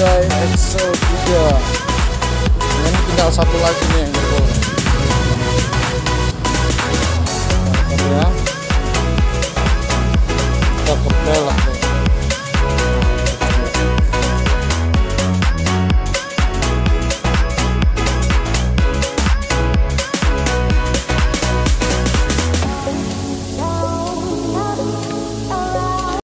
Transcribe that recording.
Hyundai Excel 3 ini tinggal satu lagi nih yang